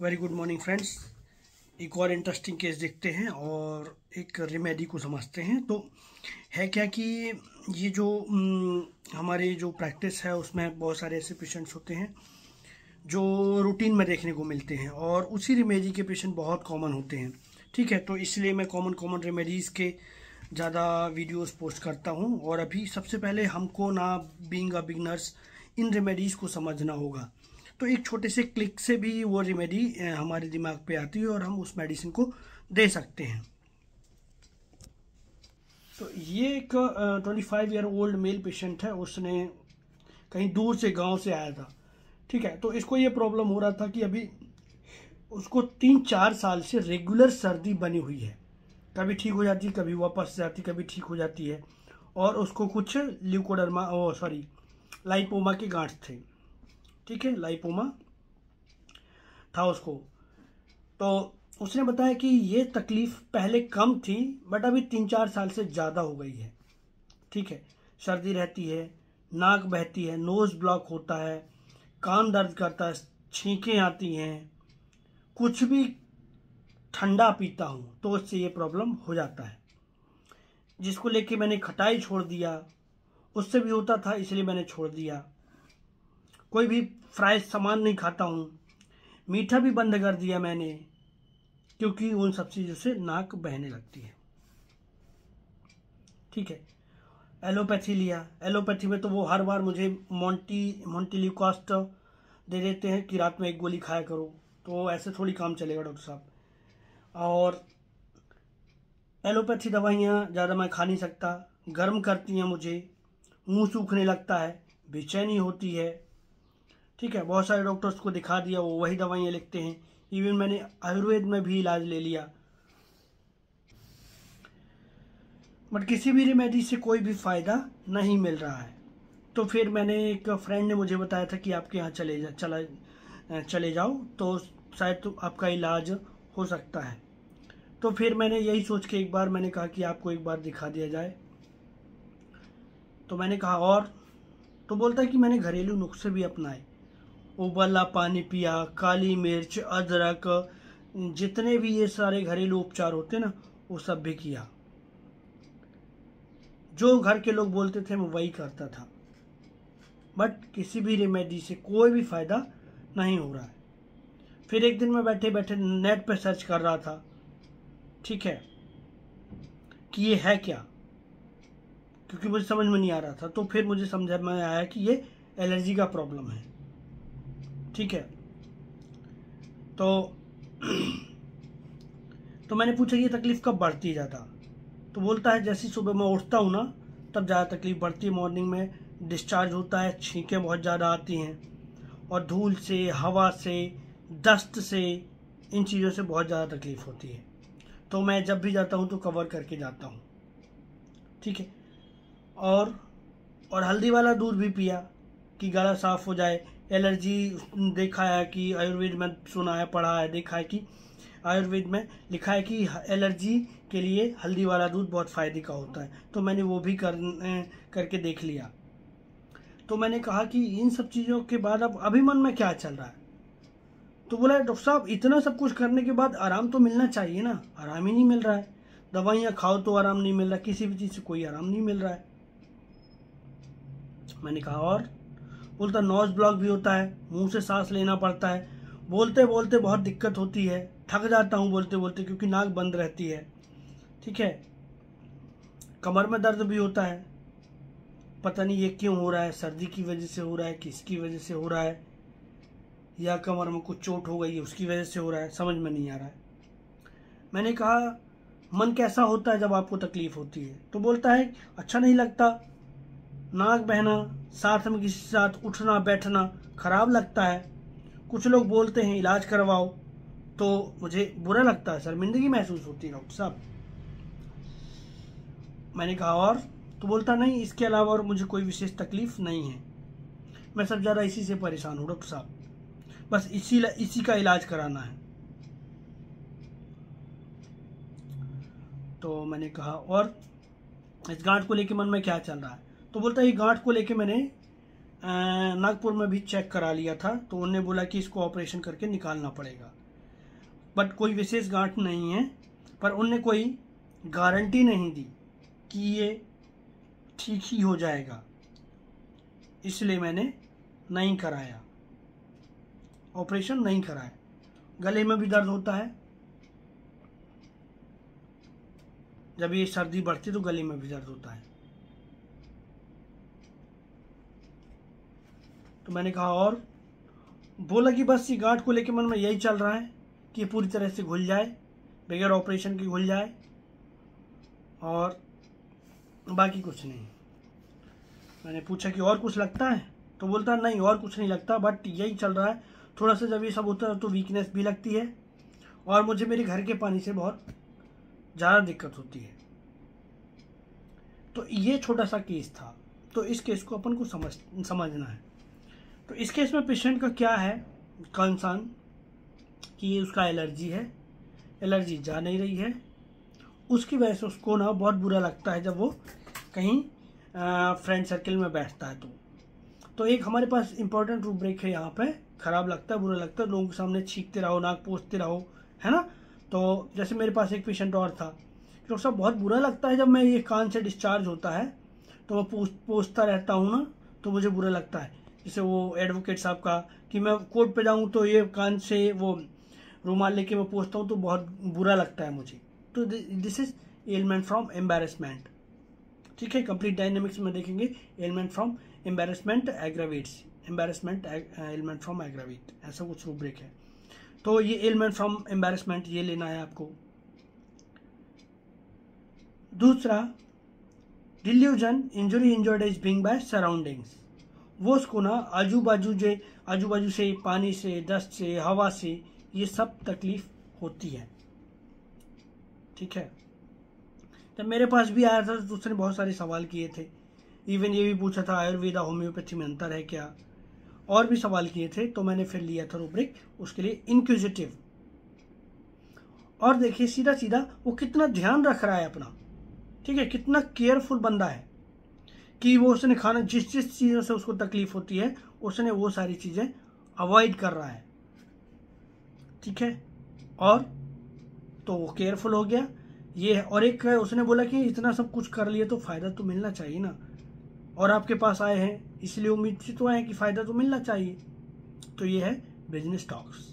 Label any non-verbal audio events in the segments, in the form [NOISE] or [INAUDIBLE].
Very good morning friends एक और interesting case देखते हैं और एक रेमेडी को समझते हैं। तो है क्या कि ये जो हमारे जो प्रैक्टिस है, उसमें बहुत सारे ऐसे पेशेंट्स होते हैं जो रूटीन में देखने को मिलते हैं और उसी रेमेडी के पेशेंट बहुत कॉमन होते हैं। ठीक है तो इसलिए मैं कॉमन कॉमन रेमेडीज़ के ज़्यादा वीडियोस पोस्ट करता हूँ और अभी सबसे पहले हमको ना being a beginners in remedies को समझना होगा। तो एक छोटे से क्लिक से भी वो रेमेडी हमारे दिमाग पे आती है और हम उस मेडिसिन को दे सकते हैं। तो ये एक twenty five year old male patient है, उसने कहीं दूर से गाँव से आया था। ठीक है तो इसको ये प्रॉब्लम हो रहा था कि अभी उसको तीन चार साल से रेगुलर सर्दी बनी हुई है। कभी ठीक हो जाती कभी वापस जाती, कभी ठीक हो जाती है। और उसको कुछ ल्यूकोडर्मा ओ सॉरी लाइपोमा के गांठ थे। ठीक है लाइपोमा था उसको। तो उसने बताया कि ये तकलीफ़ पहले कम थी बट अभी तीन चार साल से ज़्यादा हो गई है। ठीक है, सर्दी रहती है, नाक बहती है नोज़ ब्लॉक होता है, कान दर्द करता है, छींकें आती हैं, कुछ भी ठंडा पीता हूँ तो उससे ये प्रॉब्लम हो जाता है। जिसको लेके मैंने खटाई छोड़ दिया, उससे भी होता था, इसलिए मैंने छोड़ दिया। कोई भी फ्राइज सामान नहीं खाता हूँ। मीठा भी बंद कर दिया मैंने, क्योंकि उन सब चीज़ों से नाक बहने लगती है। ठीक है। एलोपैथी लिया। एलोपैथी में तो वो हर बार मुझे मोंटी मोन्टीलिकॉस्ट दे देते हैं कि रात में एक गोली खाया करो। तो ऐसे थोड़ी काम चलेगा, डॉक्टर साहब। और एलोपैथी दवाइयाँ ज़्यादा मैं खा नहीं सकता। गर्म करती हैं मुझे। मुँह सूखने लगता है। बेचैनी होती है। ठीक है, बहुत सारे डॉक्टर्स को दिखा दिया, वो वही दवाइयाँ लिखते हैं। इवन मैंने आयुर्वेद में भी इलाज ले लिया। बट किसी भी रेमेडी से कोई भी फ़ायदा नहीं मिल रहा है। तो फिर मैंने एक फ्रेंड ने मुझे बताया था कि आपके यहाँ चले जा, चला, चले जाओ तो शायद तो आपका इलाज हो सकता है। तो फिर मैंने यही सोच के एक बार मैंने कहा कि आपको एक बार दिखा दिया जाए। तो मैंने कहा, और? तो बोलता है कि मैंने घरेलू नुस्खे भी अपनाए। उबला पानी पिया, काली मिर्च, अदरक, जितने भी ये सारे घरेलू उपचार होते ना, वो सब भी किया। जो घर के लोग बोलते थे, मैं वही करता था। बट किसी भी रेमेडी से कोई भी फ़ायदा नहीं हो रहा है। फिर एक दिन मैं बैठे बैठे नेट पे सर्च कर रहा था। ठीक है? कि ये है क्या? क्योंकि मुझे समझ में नहीं आ रहा था। तो फिर मुझे समझ, में आया कि ये एलर्जी का प्रॉब्लम है। ठीक है? तो तो मैंने पूछा, ये तकलीफ़ कब बढ़ती ज़्यादा? तो बोलता है, जैसे सुबह मैं उठता हूँ ना, तब ज़्यादा तकलीफ़ बढ़ती है। मॉर्निंग में डिस्चार्ज होता है, छींकें बहुत ज़्यादा आती हैं और धूल से, हवा से, डस्ट से, इन चीज़ों से बहुत ज़्यादा तकलीफ़ होती है। तो मैं जब भी जाता हूँ तो कवर करके जाता हूँ। ठीक है? और और हल्दी वाला दूध भी पिया कि गला साफ़ हो जाए एलर्जी देखा है कि आयुर्वेद में सुना है, पढ़ा है, देखा है कि आयुर्वेद में लिखा है कि एलर्जी के लिए हल्दी वाला दूध बहुत फ़ायदे का होता है। तो मैंने वो भी कर करके देख लिया। तो मैंने कहा कि इन सब चीज़ों के बाद अब अभी मन में क्या चल रहा है? तो बोला, डॉक्टर साहब, इतना सब कुछ करने के बाद आराम तो मिलना चाहिए ना। आराम ही नहीं मिल रहा है। दवाइयाँ खाओ तो आराम नहीं मिल रहा, किसी भी चीज़ से कोई आराम नहीं मिल रहा है। मैंने कहा, और? बोलता नॉज ब्लॉक भी होता है, मुँह से सांस लेना पड़ता है। बोलते बोलते बहुत दिक्कत होती है। थक जाता हूँ बोलते बोलते, क्योंकि नाक बंद रहती है। ठीक है? कमर में दर्द भी होता है। पता नहीं ये क्यों हो रहा है, सर्दी की वजह से हो रहा है, किसकी वजह से हो रहा है, या कमर में कुछ चोट हो गई है, उसकी वजह से हो रहा है, समझ में नहीं आ रहा है। मैंने कहा, मन कैसा होता है जब आपको तकलीफ़ होती है? तो बोलता है अच्छा नहीं लगता। नाक बहना, साथ में किसी के साथ उठना, बैठना खराब लगता है। कुछ लोग बोलते हैं, इलाज करवाओ। तो मुझे बुरा लगता है, शर्मिंदगी महसूस होती है, डॉक्टर साहब। मैंने कहा, और? तो बोलता, नहीं, इसके अलावा और मुझे कोई विशेष तकलीफ़ नहीं है। मैं सब ज़्यादा इसी से परेशान हूँ, डॉक्टर साहब। बस इसी इसी का इलाज कराना है। तो मैंने कहा, और इस गांठ को लेके मन में क्या चल रहा है? तो बोलता है गांठ को लेके मैंने नागपुर में भी चेक करा लिया था तो उन्होंने बोला कि इसको ऑपरेशन करके निकालना पड़ेगा। बट कोई विशेष गांठ नहीं है, पर उनने कोई गारंटी नहीं दी कि ये ठीक ही हो जाएगा। इसलिए मैंने नहीं कराया। ऑपरेशन नहीं कराया। गले में भी दर्द होता है। जब ये सर्दी बढ़ती तो गले में भी दर्द होता है। तो मैंने कहा, और? बोला कि बस ये गांठ को लेकर मन में यही चल रहा है कि पूरी तरह से घुल जाए, बगैर ऑपरेशन की घुल जाए, और बाकी कुछ नहीं। मैंने पूछा कि और कुछ लगता है? तो बोलता, नहीं, और कुछ नहीं लगता बट यही चल रहा है। थोड़ा सा जब ये सब होता है तो वीकनेस भी लगती है, और मुझे मेरे घर के पानी से बहुत ज़्यादा दिक्कत होती है। तो ये छोटा सा केस था। तो इस केस को अपन को समझ, समझना है। तो इस केस में पेशेंट का क्या है? कंसर्न कि ये उसका एलर्जी है। एलर्जी जा नहीं रही है। उसकी वजह से उसको ना बहुत बुरा लगता है जब वो कहीं फ्रेंड सर्कल में बैठता है तो। तो एक हमारे पास इंपॉर्टेंट रूप ब्रेक है यहाँ पे। खराब लगता है, बुरा लगता है, लोगों के सामने छींकते रहो, नाक पोसते रहो, है ना? तो जैसे मेरे पास एक पेशेंट और था। डॉक्टर साहब बहुत बुरा लगता है जब मैं ये कान से डिस्चार्ज होता है। तो मैं पोस पोसता रहता हूँ ना तो मुझे बुरा लगता है। जैसे वो एडवोकेट साहब का कि मैं कोर्ट पे जाऊँ तो ये कान से वो रुमाल लेके मैं पोसता हूँ तो बहुत बुरा लगता है मुझे। तो this is ailment from embarrassment ठीक है कंप्लीट डायनेमिक्स में देखेंगे। Ailment from embarrassment aggravates embarrassment ailment from aggravate ऐसा कुछ रूब्रिक है। तो ये एलमेंट फ्रॉम एम्बेरसमेंट ये लेना है आपको। दूसरा delusion injury injured is being by surroundings वो उसको ना आजू बाजू जो आजू बाजू से, पानी से डस्ट से, हवा से ये सब तकलीफ़ होती है। ठीक है? जब मेरे पास भी आया था तो उसने बहुत सारे सवाल किए थे। इवन ये भी पूछा था, आयुर्वेदा, होम्योपैथी में अंतर है क्या? और भी सवाल किए थे तो मैंने फिर लिया था रूब्रिक उसके लिए इंक्विजिटिव और देखिए सीधा सीधा वो कितना ध्यान रख रहा है अपना। ठीक है? कितना केयरफुल बंदा है। कि वो उसने खाना, जिस जिस चीज़ों से उसको तकलीफ़ होती है, उसने वो सारी चीज़ें अवॉइड कर रहा है। ठीक है? और तो वो केयरफुल हो गया। ये है, और एक उसने बोला कि इतना सब कुछ कर लिया तो फ़ायदा तो मिलना चाहिए ना। और आपके पास आए हैं, इसलिए उम्मीद से तो आए हैं कि फ़ायदा तो मिलना चाहिए। तो ये है बिज़नेस टॉक्स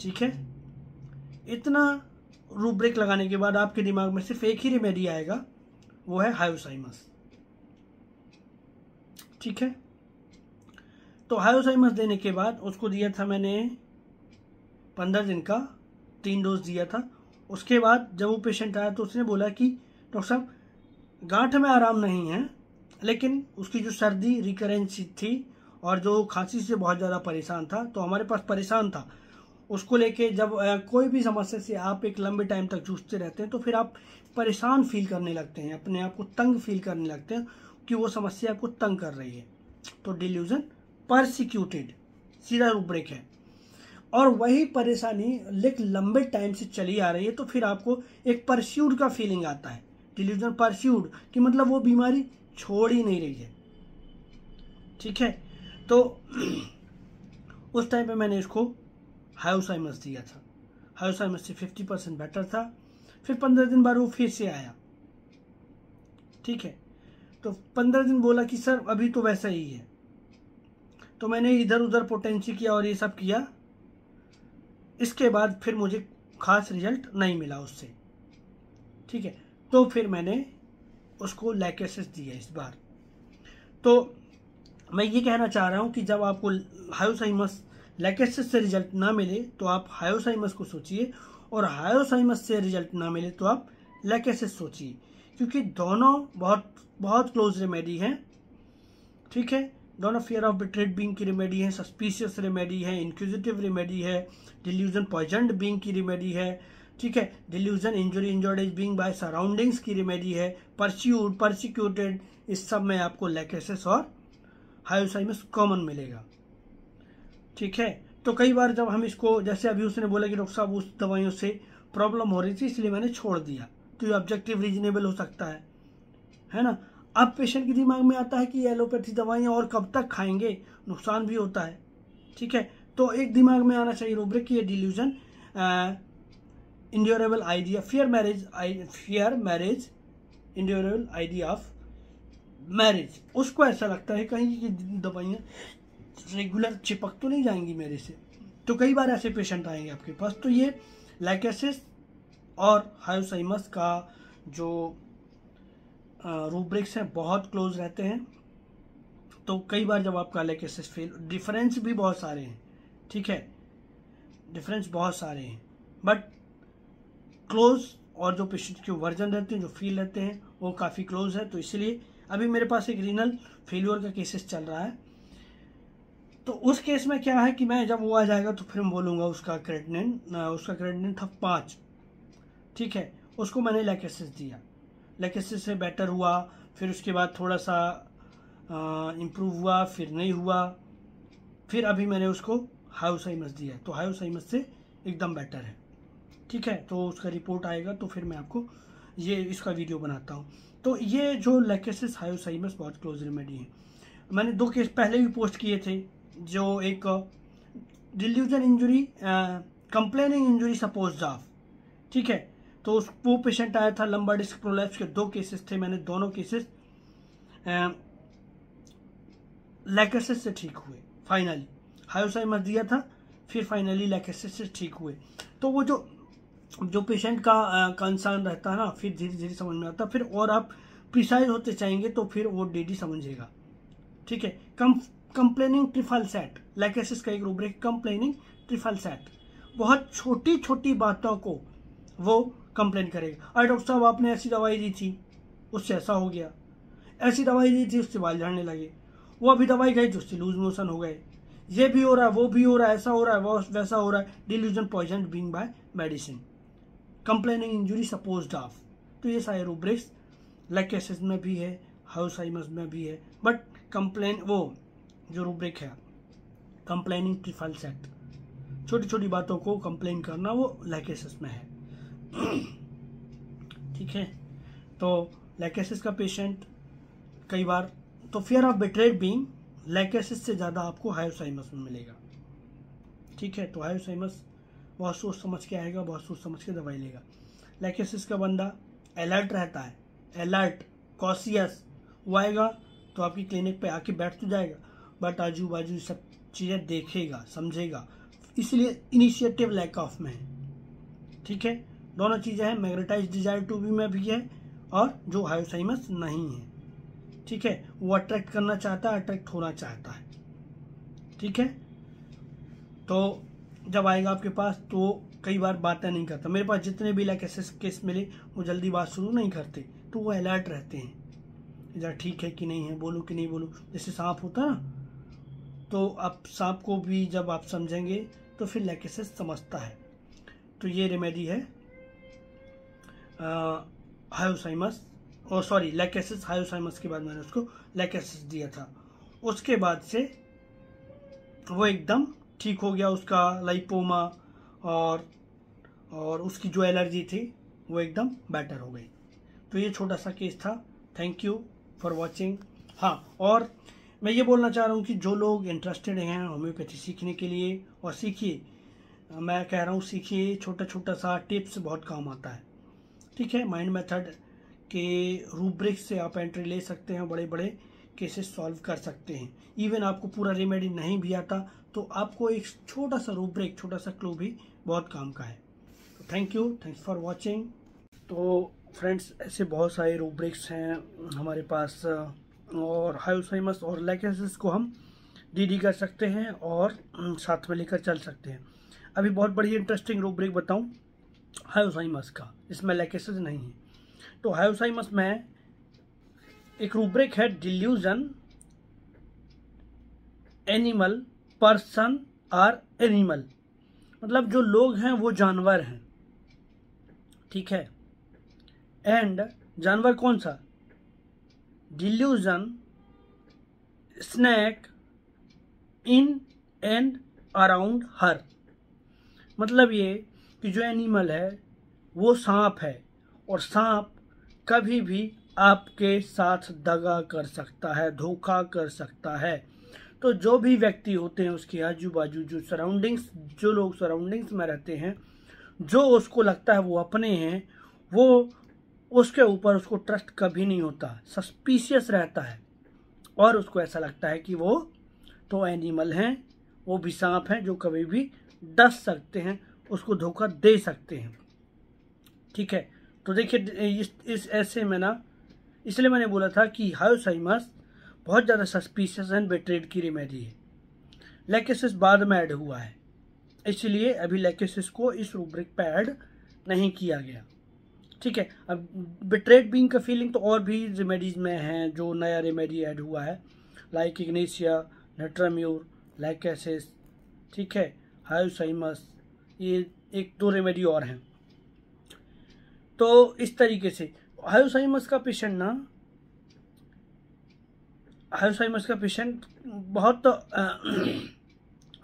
ठीक है? इतना रूप ब्रेक लगाने के बाद आपके दिमाग में सिर्फ़ एक ही रेमेडी आएगा वो है हायोसाइमस। ठीक है? तो हायोसाइमस देने के बाद उसको दिया था मैंने पंद्रह दिन का, तीन डोज दिया था। उसके बाद जब वो पेशेंट आया तो उसने बोला कि, डॉक्टर साहब, गांठ में आराम नहीं है, लेकिन उसकी जो सर्दी रिकरेंसी थी और जो खांसी से बहुत ज़्यादा परेशान था तो हमारे पास परेशान था। उसको लेके जब कोई भी समस्या से आप एक लंबे टाइम तक जूझते रहते हैं तो फिर आप परेशान फील करने लगते हैं, अपने आप को तंग फील करने लगते हैं कि वो समस्या आपको तंग कर रही है। तो डिल्यूजन परसिक्यूटेड सीधा रूपरेख है। और वही परेशानी लेकिन लंबे टाइम से चली आ रही है तो फिर आपको एक परस्यूड का फीलिंग आता है। डिल्यूजन परस्यूड कि मतलब वो बीमारी छोड़ ही नहीं रही है। ठीक है? तो [CLEARS THROAT] उस टाइम पे मैंने इसको हायोसाइमस दिया था। हायोसाइमस से फिफ्टी परसेंट बेटर था। फिर पंद्रह दिन बाद वो फिर से आया। ठीक है? तो पंद्रह दिन बोला कि, सर, अभी तो वैसा ही है। तो मैंने इधर उधर पोटेंसी किया और ये सब किया। इसके बाद फिर मुझे खास रिज़ल्ट नहीं मिला उससे। ठीक है? तो फिर मैंने उसको लैकेसिस दिया इस बार। तो मैं ये कहना चाह रहा हूँ कि जब आपको हायोसाइमस लैकेसिस से रिज़ल्ट ना मिले तो आप हायोसाइमस को सोचिए और हायोसाइमस से रिज़ल्ट ना मिले तो आप लैकेसिस सोचिए, क्योंकि दोनों बहुत बहुत क्लोज रेमेडी हैं। ठीक है? दोनों फियर ऑफ़ बिट्रेड बींग की रेमेडी है सस्पिशियस रेमेडी है इंक्विजिटिव रेमेडी है डिल्यूजन पॉइजन बींग की रेमेडी है। ठीक है? Delusion injury injured is being by surroundings की रेमेडी है। परस्यूड परसिक्यूटेड इस सब में आपको लैकेसिस और हायोसाइमस कॉमन मिलेगा। ठीक है? तो कई बार जब हम इसको, जैसे अभी उसने बोला कि डॉक्टर साहब, उस दवाइयों से प्रॉब्लम हो रही थी, इसलिए मैंने छोड़ दिया। तो ये ऑब्जेक्टिव रीजनेबल हो सकता है। है ना? अब पेशेंट के दिमाग में आता है कि एलोपैथी दवाइयाँ और कब तक खाएँगे? नुकसान भी होता है। ठीक है? तो एक दिमाग में आना चाहिए रूब्रिक की, ये delusion endurable idea fear marriage fear marriage endurable idea of marriage उसको ऐसा लगता है कहीं ये दवाइयाँ रेगुलर चिपक तो नहीं जाएँगी मेरे से। तो कई बार ऐसे पेशेंट आएँगे आपके पास। तो ये लाइकेसिस और हायोसाइमस का जो रूब्रिक्स हैं, बहुत क्लोज रहते हैं। तो कई बार जब आपका लाइकेसिस फेल डिफरेंस भी बहुत सारे हैं, ठीक है? डिफरेंस बहुत सारे हैं। बट क्लोज और जो पेशेंट के वर्जन रहते हैं, जो फील रहते हैं, वो काफ़ी क्लोज है। तो इसलिए अभी मेरे पास एक रीनल फेल्यूर का केसेस चल रहा है। तो उस केस में क्या है कि मैं जब वो आ जाएगा तो फिर मैं बोलूँगा उसका क्रेडनिन उसका क्रेडनिन था पाँच। ठीक है? उसको मैंने लैकेसिस दिया। लैकेसिस से बेटर हुआ, फिर उसके बाद थोड़ा सा इम्प्रूव हुआ, फिर नहीं हुआ। फिर अभी मैंने उसको हाउसाइमस दिया। तो हाउसाइमस से एकदम बेटर है। ठीक है? तो उसका रिपोर्ट आएगा तो फिर मैं आपको ये, इसका वीडियो बनाता हूँ। तो ये जो लेकेसिस हायोसाइमस बहुत क्लोज रेमेडी है। मैंने दो केस पहले भी पोस्ट किए थे। जो एक delusion injury complaining injury suppose of ठीक है? तो उस, वो पेशेंट आया था लंबा डिस्क प्रोलैप्स के दो केसेस थे, मैंने दोनों केसेस लैकेसिस से ठीक हुए फाइनली हायोसाइमस दिया था, फिर फाइनली लैकेसिस से ठीक हुए। तो वो जो जो पेशेंट का कंसर्न रहता है ना, फिर धीरे धीरे समझ में आता फिर और आप प्रिसाइज होते चाहेंगे तो फिर वो डेडी समझेगा। ठीक है? कम कंप्लेनिंग ट्रिफल सेट लैकेसिस का एक रूब्रिक कंप्लेनिंग ट्रिफल सेट बहुत छोटी छोटी बातों को वो कंप्लेन करेगा। अरे डॉक्टर साहब, आपने ऐसी दवाई दी थी, उससे ऐसा हो गया। ऐसी दवाई दी थी, उससे बाल झाड़ने लगे। वो अभी दवाई गई तो उससे लूज मोशन हो गए। ये भी हो रहा है, वो भी हो रहा है, ऐसा हो रहा है, वो वैसा हो रहा है। Delusion poison being by medicine complaining injury suppose of तो ये सारे रूब्रिक्स लैकेसिस में भी है हाउसाइमस में भी है बट कंप्लेन वो जो रूब्रिक है कंप्लेनिंग ट्रिफल सेट छोटी छोटी बातों को कंप्लेन करना वो लैकेसिस में है। [CLEARS THROAT] ठीक है? तो लैकेसिस का पेशेंट कई बार तो fear of betrayed being Lachesis से ज़्यादा आपको हायोसाइमस में मिलेगा। ठीक है? तो हायोसाइमस बहुत सोच समझ के आएगा, बहुत सोच समझ के दवाई लेगा। लैकेसिस का बंदा अलर्ट रहता है। अलर्ट कॉशियस वो आएगा तो आपकी क्लिनिक पे आके बैठ तो जाएगा। बट आजू बाजू सब चीज़ें देखेगा, समझेगा। इसलिए इनिशिएटिव लैक ऑफ़ में है। ठीक है? दोनों चीज़ें हैं मैग्नेटाइज डिज़ायर टू बी में भी है और जो हायोसाइमस नहीं है। ठीक है? वो अट्रैक्ट करना चाहता है अट्रैक्ट होना चाहता है। ठीक है? तो जब आएगा आपके पास तो कई बार बातें नहीं करता। मेरे पास जितने भी लाइक ऐसे केस मिले, वो जल्दी बात शुरू नहीं करते। तो वो अलर्ट रहते हैं। इधर ठीक है कि नहीं है, बोलूँ कि नहीं बोलूँ। जैसे सांप होता ना तो आप सांप को भी जब आप समझेंगे तो फिर लैकेसिस समझता है। तो ये रेमेडी है। हायोसाइमस और सॉरी लैकेसिस हायोसाइमस के बाद मैंने उसको लैकेसिस दिया था। उसके बाद से वो एकदम ठीक हो गया उसका लाइपोमा और और उसकी जो एलर्जी थी, वो एकदम बेटर हो गई। तो ये छोटा सा केस था। थैंक यू फॉर वॉचिंग हाँ और मैं ये बोलना चाह रहा हूँ कि जो लोग इंटरेस्टेड हैं होम्योपैथी सीखने के लिए, और सीखिए, मैं कह रहा हूँ सीखिए छोटा छोटा सा टिप्स बहुत काम आता है। ठीक है माइंड मेथड के रूब्रिक से आप एंट्री ले सकते हैं बड़े बड़े केसेस सॉल्व कर सकते हैं। इवन आपको पूरा रेमेडी नहीं भी आता तो आपको एक छोटा सा रूब्रिक छोटा सा क्लू भी बहुत काम का है। तो thank you thanks for watching तो फ्रेंड्स ऐसे बहुत सारे रूब्रिक्स हैं हमारे पास और हायोसाइमस और लैकेसिस को हम डी कर सकते हैं और साथ में लेकर चल सकते हैं। अभी बहुत बड़ी इंटरेस्टिंग रूब्रिक बताऊँ हायोसाइमस का। इसमें लैकेसिस नहीं है। तो हायोसाइमस में एक रूब्रिक है delusion animal person or animal मतलब जो लोग हैं, वो जानवर हैं। ठीक है? एंड जानवर कौन सा? Delusion snake in and around her मतलब ये कि जो एनिमल है, वो सांप है और सांप कभी भी आपके साथ दगा कर सकता है, धोखा कर सकता है। तो जो भी व्यक्ति होते हैं उसके आजू बाजू जो सराउंडिंग्स जो लोग सराउंडिंग्स में रहते हैं, जो उसको लगता है वो अपने हैं, वो उसके ऊपर उसको ट्रस्ट कभी नहीं होता सस्पिशियस रहता है। और उसको ऐसा लगता है कि वो तो एनिमल हैं, वो भी सांप हैं, जो कभी भी डस सकते हैं, उसको धोखा दे सकते हैं। ठीक है? तो देखिए, इस इस ऐसे में ना, इसलिए मैंने बोला था कि हायोसाइमस बहुत ज़्यादा सस्पिशियस एंड बेट्रेड की रेमेडी है। लेकेसिस बाद में ऐड हुआ है। इसलिए अभी लेकेसिस को इस रूब्रिक पर ऐड नहीं किया गया। ठीक है अब बिट्रेड बींग का फीलिंग तो और भी रेमेडीज में है जो नया रेमेडी ऐड हुआ है लाइक इग्नेशिया नेट्राम्यूर लैकेसिस ठीक है हायोसाइमस ये एक दो रेमेडी और हैं। तो इस तरीके से हायोसाइमस का पेशेंट ना हायोसाइमस का पेशेंट बहुत तो, आ,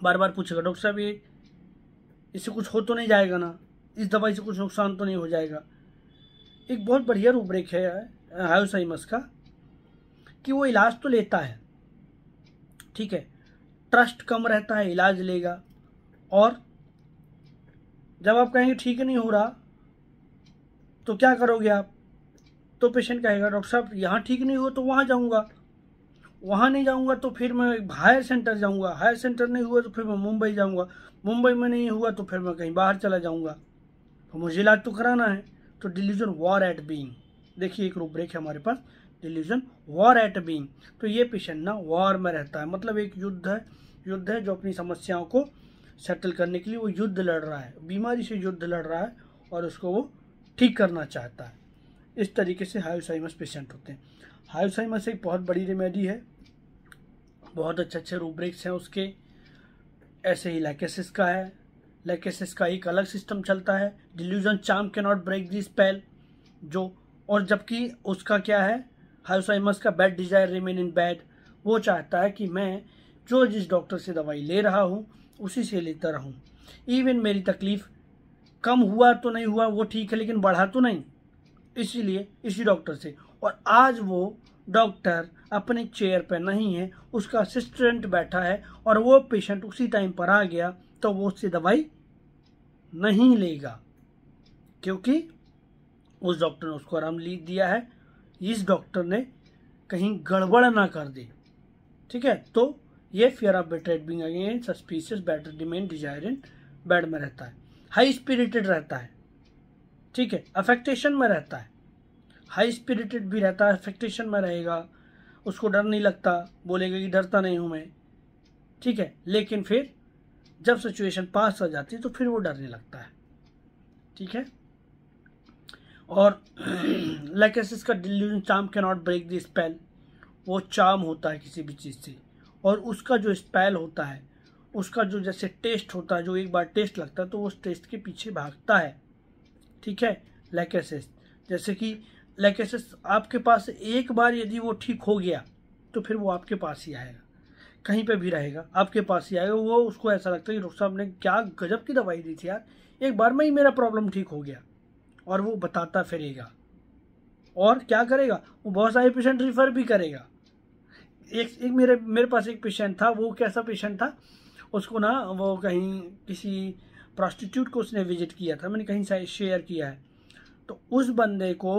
बार बार पूछेगा डॉक्टर साहब ये इससे कुछ हो तो नहीं जाएगा ना? इस दवाई से कुछ नुकसान तो नहीं हो जाएगा? एक बहुत बढ़िया रूपरेख है हायोसाइमस का, कि वो इलाज तो लेता है, ठीक है ट्रस्ट कम रहता है, इलाज लेगा, और जब आप कहेंगे ठीक नहीं हो रहा तो क्या करोगे आप? तो पेशेंट कहेगा, डॉक्टर साहब, यहाँ ठीक नहीं हुआ तो वहाँ जाऊँगा, वहाँ नहीं जाऊँगा तो फिर मैं हायर सेंटर जाऊँगा हायर सेंटर नहीं हुआ तो फिर मैं मुंबई जाऊँगा, मुंबई में नहीं हुआ तो फिर मैं कहीं बाहर चला जाऊँगा तो मुझे इलाज तो कराना है। तो डिलीजन वॉर एट बीइंग देखिए एक रूपरेख है हमारे पास, डिलीजन वॉर एट बीइंग तो ये पेशेंट ना वॉर में रहता है मतलब एक युद्ध है युद्ध है जो अपनी समस्याओं को सेटल करने के लिए वो युद्ध लड़ रहा है, बीमारी से युद्ध लड़ रहा है और उसको वो ठीक करना चाहता है। इस तरीके से हायोसाइमस पेशेंट होते हैं। हायोसाइमस एक बहुत बड़ी रेमेडी है, बहुत अच्छे अच्छे रूब्रिक्स हैं उसके, ऐसे ही लैकेसिस का है लैकेसिस का एक अलग सिस्टम चलता है। डिल्यूजन चाम के नॉट ब्रेक दी स्पेल, जो, और जबकि उसका क्या है? हायोसाइमस का bed desire remain in bed. वो चाहता है कि मैं जो जिस डॉक्टर से दवाई ले रहा हूँ, उसी से लेता रहूँ। इवन मेरी तकलीफ़ कम हुआ तो नहीं हुआ, वो ठीक है, लेकिन बढ़ा तो नहीं। इसीलिए इसी डॉक्टर से। और आज वो डॉक्टर अपने चेयर पर नहीं है, उसका असिस्टेंट बैठा है, और वो पेशेंट उसी टाइम पर आ गया तो वो उससे दवाई नहीं लेगा, क्योंकि उस डॉक्टर ने उसको आराम लिख दिया है। इस डॉक्टर ने कहीं गड़बड़ ना कर दी। ठीक है? तो ये fear of better being again suspicious better desire in bed में रहता है। हाई स्पिरिटेड रहता है। ठीक है? अफेक्टेशन में रहता है। हाई स्पिरिटेड भी रहता है अफेक्टेशन में रहेगा। उसको डर नहीं लगता, बोलेगा कि डरता नहीं हूँ मैं। ठीक है? लेकिन फिर जब सिचुएशन पास हो जाती है तो फिर वो डरने लगता है। ठीक है? और लाइक का डिल्यूजन चाम के नॉट ब्रेक द स्पेल वो चाम होता है किसी भी चीज़ से। और उसका जो स्पेल होता है, उसका जो जैसे टेस्ट होता है, जो एक बार टेस्ट लगता है तो उस टेस्ट के पीछे भागता है। ठीक है? लैकेसिस जैसे कि लैकेसिस आपके पास एक बार यदि वो ठीक हो गया तो फिर वो आपके पास ही आएगा। कहीं पे भी रहेगा। आपके पास ही आएगा वो उसको ऐसा लगता है कि डॉक्टर साहब ने क्या गजब की दवाई दी थी यार। एक बार में ही मेरा प्रॉब्लम ठीक हो गया और वो बताता फिरेगा। और क्या करेगा? वो बहुत सारे पेशेंट रिफ़र भी करेगा। एक एक मेरे मेरे पास एक पेशेंट था वो कैसा पेशेंट था? उसको ना वो कहीं किसी प्रॉस्टिट्यूट को उसने विज़िट किया था मैंने कहीं से शेयर किया है। तो उस बंदे को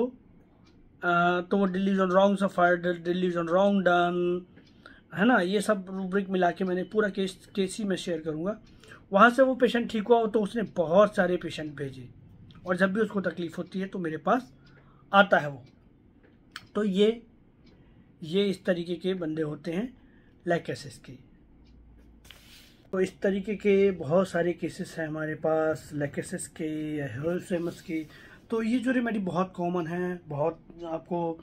आ, तो वो delusion wrong suffer delusion wrong done है ना, ये सब रूब्रिक मिला के मैंने पूरा केस केस ही मैं शेयर करूँगा। वहाँ से वो पेशेंट ठीक हुआ तो उसने बहुत सारे पेशेंट भेजे। और जब भी उसको तकलीफ़ होती है तो मेरे पास आता है वो। तो ये ये इस तरीके के बंदे होते हैं लैकेसिस के। तो इस तरीके के बहुत सारे केसेस हैं हमारे पास लेकेसिस के या हेरोसेमस के। तो ये जो रेमेडी बहुत कॉमन है, बहुत आपको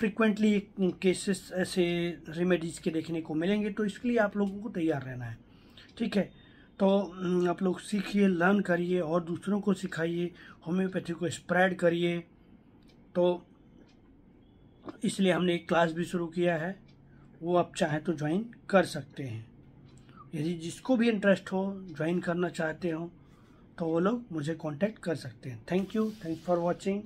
फ्रिक्वेंटली केसेस ऐसे रेमेडीज़ के देखने को मिलेंगे तो इसके लिए आप लोगों को तैयार रहना है। ठीक है? तो आप लोग सीखिए, लर्न करिए और दूसरों को सिखाइए, होम्योपैथी को स्प्रेड करिए। तो इसलिए हमने एक क्लास भी शुरू किया है, वो आप चाहें तो ज्वाइन कर सकते हैं। यदि जिसको भी इंटरेस्ट हो ज्वाइन करना चाहते हो तो वो लोग मुझे कांटेक्ट कर सकते हैं। Thank you thanks for watching